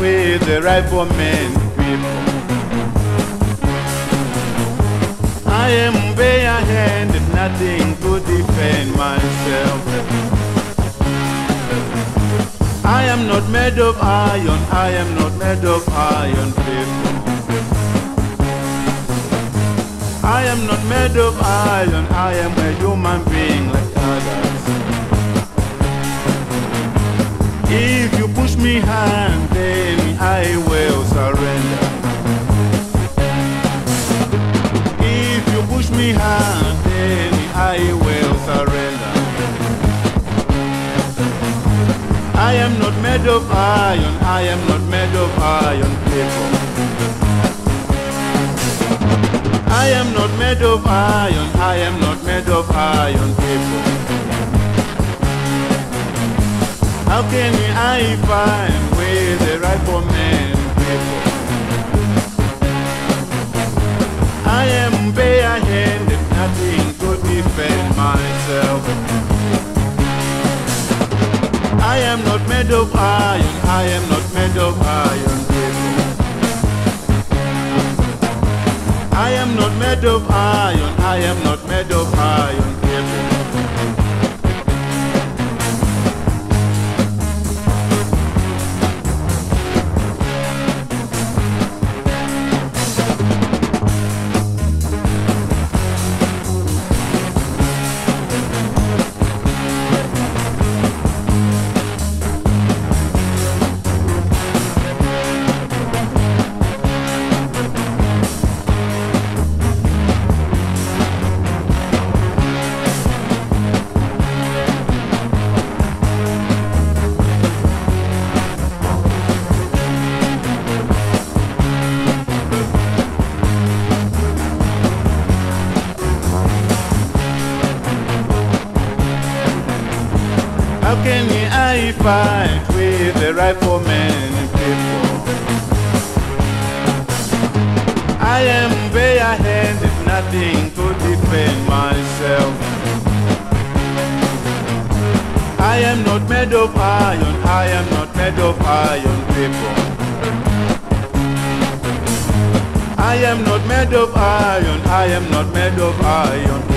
with the for men people. I am barehanded, nothing to defend myself. I am not made of iron, I am not made of iron people. I am not made of iron, I am a human being me hard, then I will surrender. I am not made of iron, I am not made of iron people. I am not made of iron, I am not made of iron people. How can I find with the right for men made of iron, I am not made of iron people. I am not made of iron, I am not made of iron people. How can I fight with the right for many people? I am barehanded, nothing to defend myself. I am not made of iron, I am not made of iron people. I am not made of iron, I am not made of iron